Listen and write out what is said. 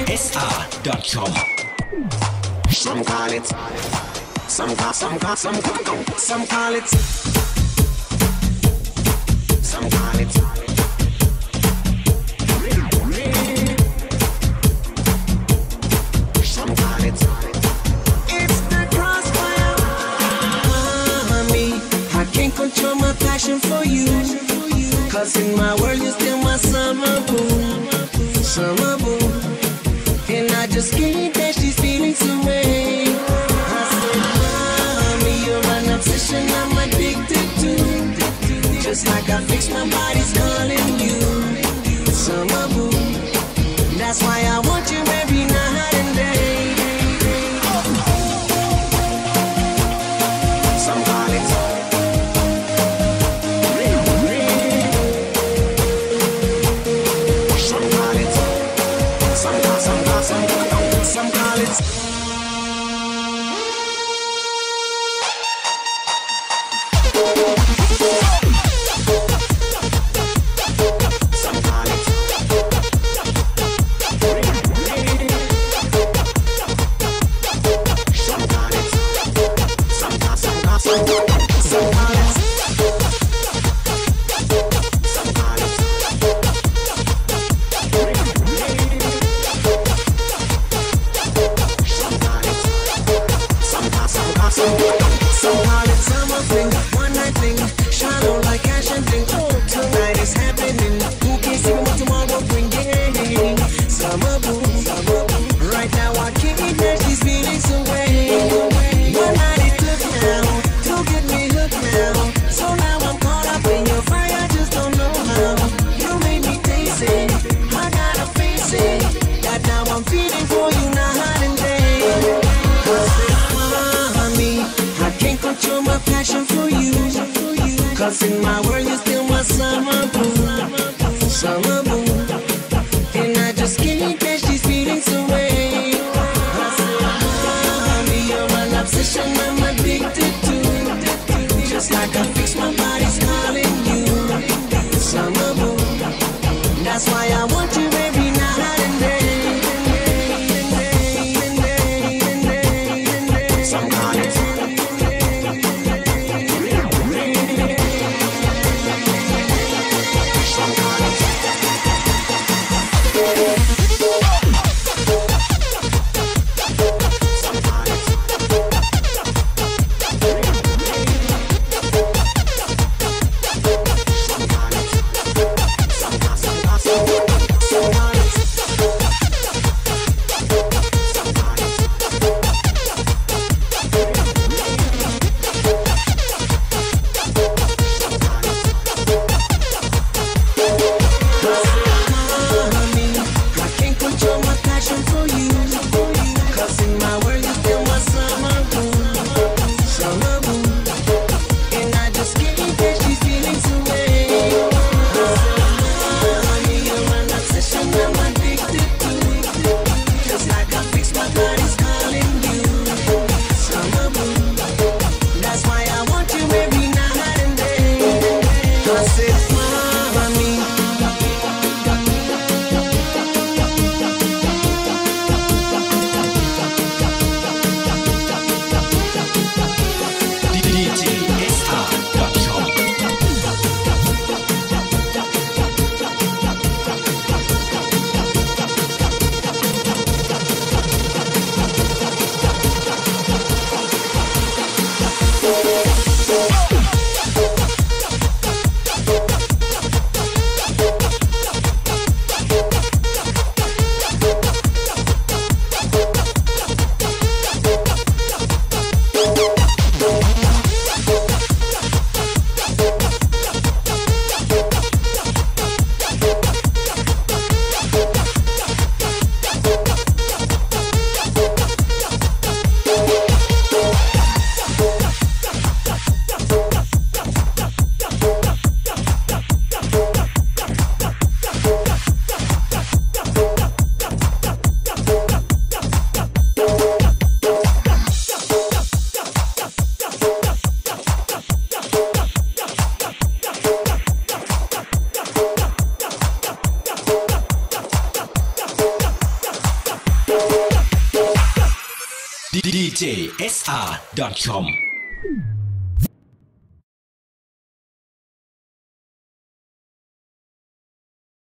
DJSR.com. Some call it, some call, some call, some call, some call it, some call it. Control my passion for you. Cause in my world you still my summer boo, summer boo. And I just can't that she's feeling some way. I said, mommy, you're an obsession I'm addicted to. Just like I fixed my body. It's Thank you. djsr.com